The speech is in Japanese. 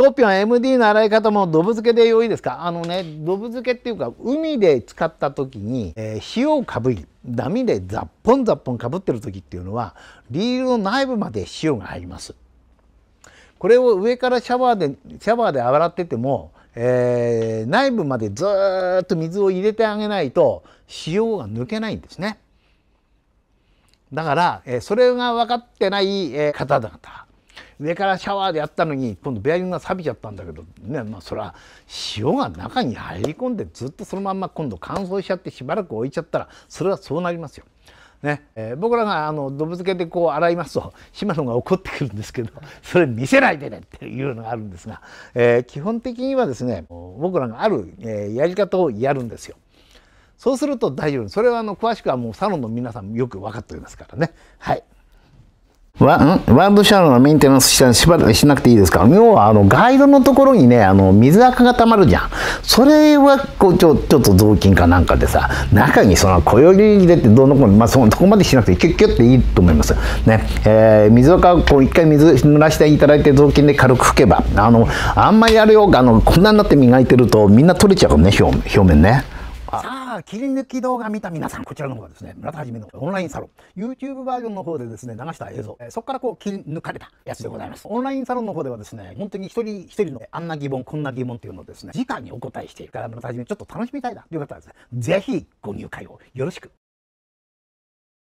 コーピオン MD の洗い方もドブ漬けで良いですか？あのねドブ漬けっていうか海で使った時に、えー、塩をかぶり波でザッポンザッポンかぶってる時っていうのはリールの内部まで塩が入ります。これを上からシャワーでシャワーで洗ってても、えー、内部までずっと水を入れてあげないと塩が抜けないんですね。だから、えー、それが分かってない、えー、方々上からシャワーでやったのに今度ベアリングが錆びちゃったんだけどねまあそれは塩が中に入り込んでずっとそのまんま今度乾燥しちゃってしばらく置いちゃったらそれはそうなりますよ。ねえー、僕らがあのどぶ漬けでこう洗いますと島野が怒ってくるんですけどそれ見せないでねっていうのがあるんですが、えー、基本的にはですね僕らがある、えー、やり方をやるんですよ。そうすると大丈夫それはあの詳しくはもうサロンの皆さんよく分かっておりますからね。はいワワールドシャワーのメンテナンスしたしばらくしなくていいですか？要はあのガイドのところにねあの水垢がたまるじゃん。それはこうちょちょっと雑巾かなんかでさ中にその小より入れてどのこまあそこまでしなくてキュッキュッていいと思います。ね。えー、水垢をこう一回水濡らしていただいて雑巾で軽く拭けばあのあんまりあれをあのこんなになって磨いてるとみんな取れちゃうね表表面ね。さあ、切り抜き動画見た皆さん、こちらの方がですね、村田はじめのオンラインサロン、YouTube バージョンの方でですね、流した映像、そこからこう切り抜かれたやつでございます。オンラインサロンの方ではですね、本当に一人一人のあんな疑問、こんな疑問っていうのをですね、直にお答えしているから、村田はじめちょっと楽しみたいなという方はですね、ぜひご入会をよろしく